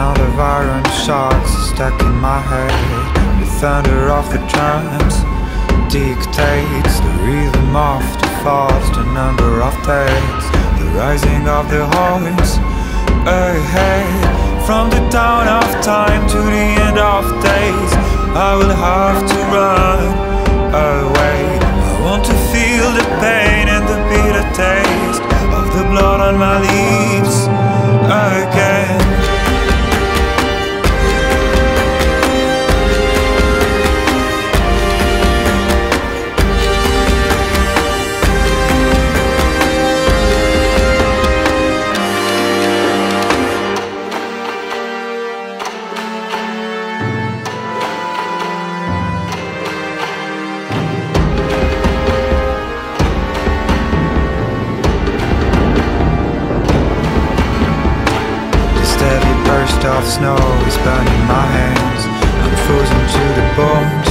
sound of iron sharks is stuck in my head. The thunder of the drums dictates The rhythm of the falls, the number of days. The rising of the horns ahead. From the dawn of time to the end of days I will have to run away. I want to feel the pain and the bitter taste Of the blood on my lips burst snow is burning my hands. I'm frozen to the bones